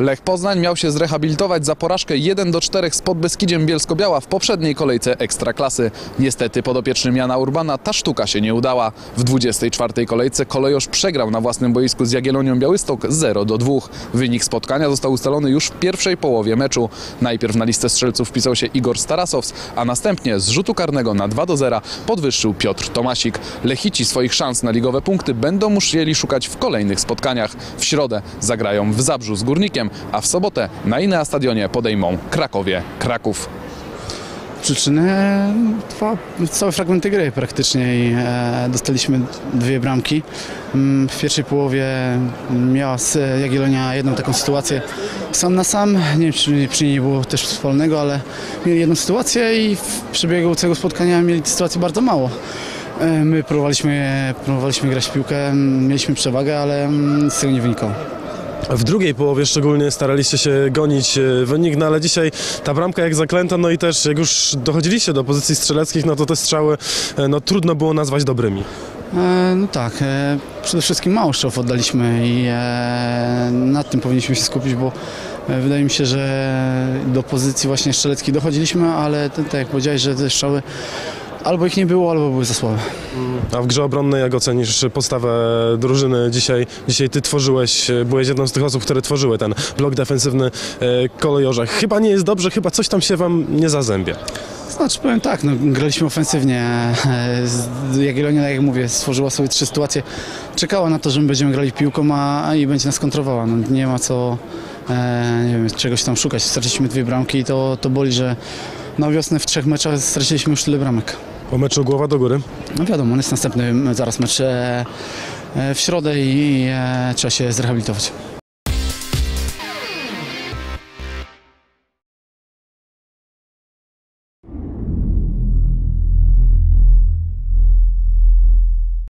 Lech Poznań miał się zrehabilitować za porażkę 1 do 4 z Podbeskidziem Bielsko-Biała w poprzedniej kolejce Ekstraklasy. Niestety podopiecznym Jana Urbana ta sztuka się nie udała. W 24 kolejce kolejorz przegrał na własnym boisku z Jagiellonią Białystok 0 do 2. Wynik spotkania został ustalony już w pierwszej połowie meczu. Najpierw na listę strzelców wpisał się Igor Starasows, a następnie z rzutu karnego na 2 do 0 podwyższył Piotr Tomasik. Lechici swoich szans na ligowe punkty będą musieli szukać w kolejnych spotkaniach. W środę zagrają w Zabrzu z Górnikiem, a w sobotę na Inea Stadionie podejmą Krakowie Kraków. Przyczyny dwa, całe fragmenty gry praktycznie i e, dostaliśmy dwie bramki. Mm, W pierwszej połowie miała Jagiellonia jedną taką sytuację sam na sam. Nie wiem, czy przy niej nie było też wspólnego, ale mieli jedną sytuację i w przebiegu całego spotkania mieli sytuacji bardzo mało. E, My próbowaliśmy, próbowaliśmy grać w piłkę, mieliśmy przewagę, ale mm, z tego nie wynikało. W drugiej połowie szczególnie staraliście się gonić e, wynik, no ale dzisiaj ta bramka jak zaklęta, no i też jak już dochodziliście do pozycji strzeleckich, no to te strzały e, no, trudno było nazwać dobrymi. E, No tak, przede wszystkim mało strzałów oddaliśmy i nad tym powinniśmy się skupić, bo wydaje mi się, że do pozycji właśnie strzeleckiej dochodziliśmy, ale tak jak powiedziałeś, że te strzały albo ich nie było, albo były za słabe. A w grze obronnej jak ocenisz postawę drużyny dzisiaj? Dzisiaj ty tworzyłeś, e, byłeś jedną z tych osób, które tworzyły ten blok defensywny e, kolejorza. Chyba nie jest dobrze, chyba coś tam się wam nie zazębia. Znaczy powiem tak, no, graliśmy ofensywnie. E, Jagiellonia, tak jak mówię, stworzyła sobie trzy sytuacje. Czekała na to, że my będziemy grali piłką, a i będzie nas kontrowała. No, nie ma co e, nie wiem, czegoś tam szukać. Straciliśmy dwie bramki i to, to boli, że na wiosnę w trzech meczach straciliśmy już tyle bramek. Po meczu głowa do góry. No wiadomo, on jest następny zaraz mecz e, e, w środę i e, trzeba się zrehabilitować.